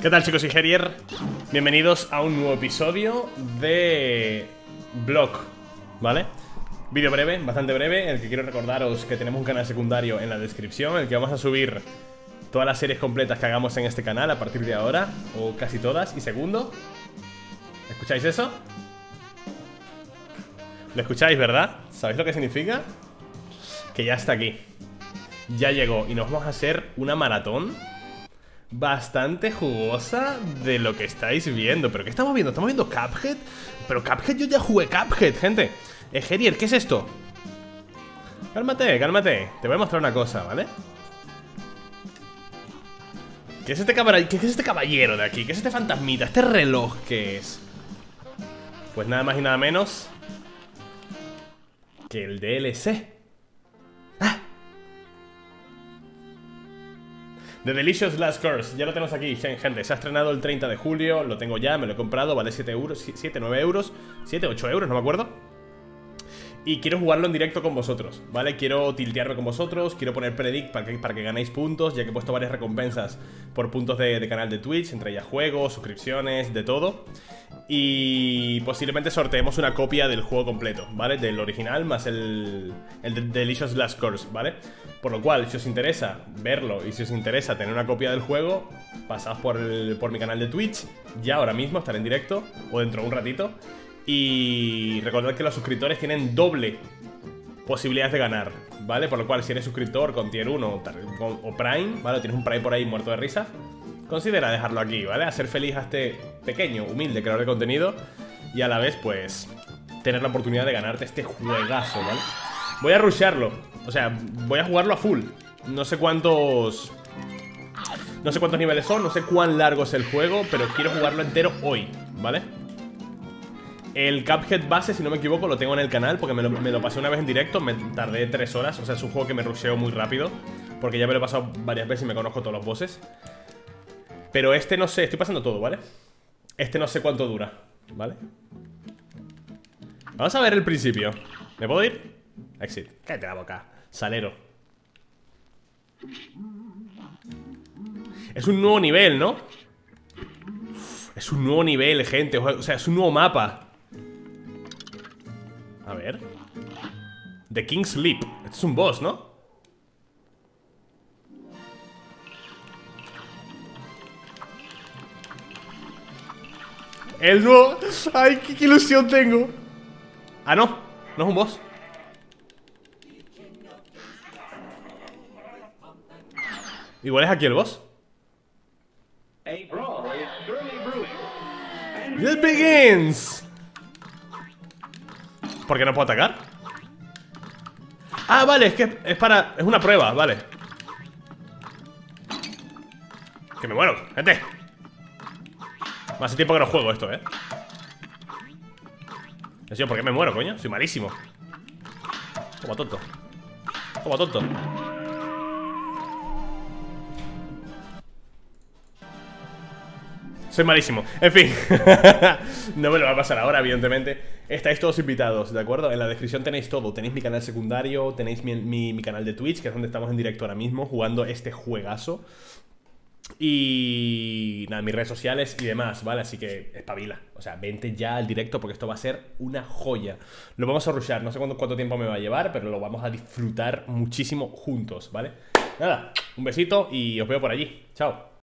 ¿Qué tal chicos y Gerier? Bienvenidos a un nuevo episodio de Blog, ¿vale? Vídeo breve, bastante breve, en el que quiero recordaros que tenemos un canal secundario en la descripción, en el que vamos a subir todas las series completas que hagamos en este canal a partir de ahora, o casi todas. Y segundo, ¿escucháis eso? ¿Lo escucháis, verdad? ¿Sabéis lo que significa? Que ya está aquí. Ya llegó y nos vamos a hacer una maratón bastante jugosa de lo que estáis viendo. ¿Pero qué estamos viendo? ¿Estamos viendo Cuphead? Pero Cuphead yo ya jugué Cuphead, gente. Eh, Gerier, ¿qué es esto? Cálmate, cálmate. Te voy a mostrar una cosa, ¿vale? ¿Qué es, este ¿Qué es este caballero de aquí? ¿Qué es este fantasmita? ¿Este reloj qué es? Pues nada más y nada menos Que el DLC The Delicious Last Curse, ya lo tenemos aquí, gente, se ha estrenado el 30 de julio, lo tengo ya, me lo he comprado, vale 7 euros, 7, 9 euros, 7, 8 euros, no me acuerdo y quiero jugarlo en directo con vosotros, ¿vale? Quiero tiltearme con vosotros, quiero poner predict para que, para que ganéis puntos, ya que he puesto varias recompensas por puntos de, canal de Twitch, entre ellas juegos, suscripciones, de todo. Y posiblemente sorteemos una copia del juego completo, ¿vale? Del original más el, el Delicious Last Course, ¿vale? Por lo cual, si os interesa verlo y si os interesa tener una copia del juego, pasad por, por mi canal de Twitch, ya ahora mismo, estaré en directo, o dentro de un ratito. Y recordad que los suscriptores tienen doble posibilidades de ganar, ¿vale? Por lo cual, si eres suscriptor con Tier 1 o Prime, ¿vale? Tienes un Prime por ahí muerto de risa, considera dejarlo aquí, ¿vale? Hacer feliz a este pequeño, humilde creador de contenido y a la vez, pues, tener la oportunidad de ganarte este juegazo, ¿vale? Voy a rushearlo, o sea, voy a jugarlo a full. No sé cuántos... No sé cuántos niveles son, no sé cuán largo es el juego, pero quiero jugarlo entero hoy, ¿vale? El Cuphead base, si no me equivoco, lo tengo en el canal porque me lo, pasé una vez en directo, me tardé tres horas, o sea, es un juego que me rusheo muy rápido porque ya me lo he pasado varias veces y me conozco todos los bosses. Pero este no sé, estoy pasando todo, ¿vale? Este no sé cuánto dura, ¿vale? Vamos a ver el principio. ¿Me puedo ir? Exit. Cállate la boca. Salero. Es un nuevo nivel, ¿no? Es un nuevo nivel, gente. O sea, es un nuevo mapa. Ver. The King's Leap. Este es un boss, ¿no? El nuevo... ¡Ay, qué, ilusión tengo! Ah, no. No es un boss. Igual es aquí el boss. It begins ¿Por qué no puedo atacar? Ah, vale, es que es para... Es una prueba, vale Que me muero, gente hace tiempo que no juego esto, eh ¿por qué me muero, coño? Soy malísimo Como tonto Como tonto Soy malísimo. En fin. no me lo va a pasar ahora, evidentemente. Estáis todos invitados, ¿de acuerdo? En la descripción tenéis todo. Tenéis mi canal secundario, tenéis mi, canal de Twitch, que es donde estamos en directo ahora mismo, jugando este juegazo. Y nada, mis redes sociales y demás, ¿vale? Así que espabila. O sea, vente ya al directo porque esto va a ser una joya. Lo vamos a rushear, no sé cuánto, cuánto tiempo me va a llevar, pero lo vamos a disfrutar muchísimo juntos, ¿vale? Nada, un besito y os veo por allí. Chao.